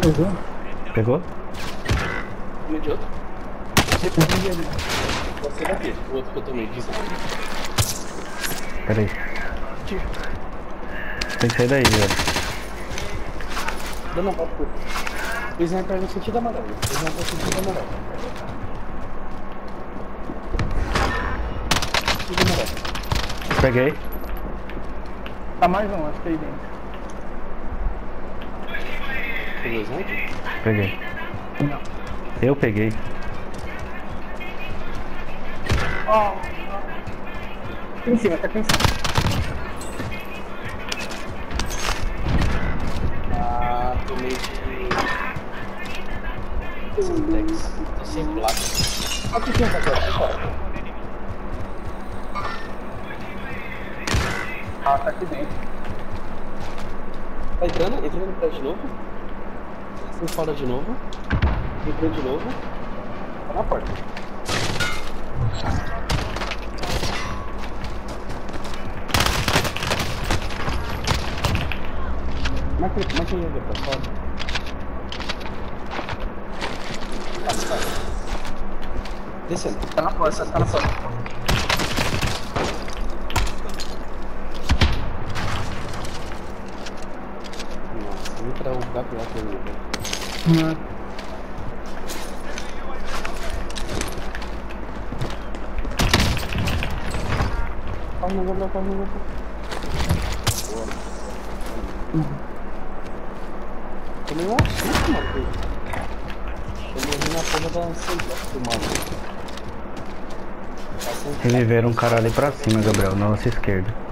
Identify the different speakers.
Speaker 1: Pegou?
Speaker 2: Pegou?
Speaker 3: Um de outro.
Speaker 1: Peguei ali.
Speaker 3: Você daqui. O outro que eu tomei. Diz aqui.
Speaker 2: Pera aí. Tem que sair daí, velho.
Speaker 3: Dando uma volta por. O sniper no sentido amarelo. O sniper no sentido amarelo. Sentido amarelo.
Speaker 2: Peguei.
Speaker 1: Tá mais um, acho que aí dentro.
Speaker 2: Peguei.
Speaker 1: Não.
Speaker 2: Eu peguei.
Speaker 1: Ó. Aqui em cima, tá aqui em cima.
Speaker 3: Ah, tomei de. Sintex. Tô sem placa. Aqui tem essa coisa.
Speaker 1: Ah, tá aqui dentro.
Speaker 3: Tá entrando? Entrando no prédio de novo. Foi fora de novo. Entrou de novo. Tá na porta. Como é que como é que ele ver pra fora? Descendo.
Speaker 1: Tá na porta, tá na porta.
Speaker 3: Nossa, entra o Gabriel pelo velho.
Speaker 1: Não.
Speaker 3: Calma, Gabriel, calma, Gabriel. Boa. Tomei um assusto, mano. Eu morri na porra da ansiedade, mano. Passando
Speaker 2: Reviveram um cara ali pra cima, Gabriel, na nossa esquerda.